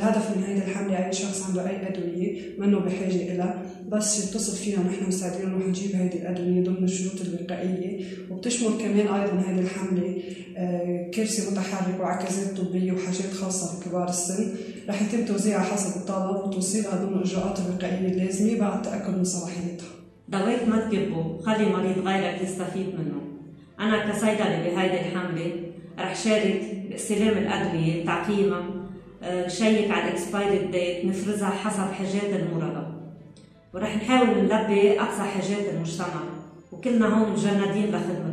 الهدف من هذه الحملة أي شخص عنده أي أدوية منه بحاجة إلها بس يتصل فينا ونحن مساعدين نروح نجيب هذه الأدوية ضمن الشروط الوقائية. وبتشمل كمان أيضا هذه الحملة آه، كرسي متحرك وعكازات طبية وحاجات خاصة بكبار السن. رح يتم توزيعها حسب الطلب وتوصيلها ضمن الإجراءات الوقائية اللازمة بعد تأكد من صلاحيتها. دوات ما تكبه خلي مريض غيرك يستفيد منه. أنا كصيدلة بهيدي الحملة رح شارك بإستلام الأدوية تعقيمها نشيك على الاكسبايري ديت نفرزها حسب حاجات المرضى ورح نحاول نلبي أقصى حاجات المجتمع وكلنا هون مجندين لخدمتهم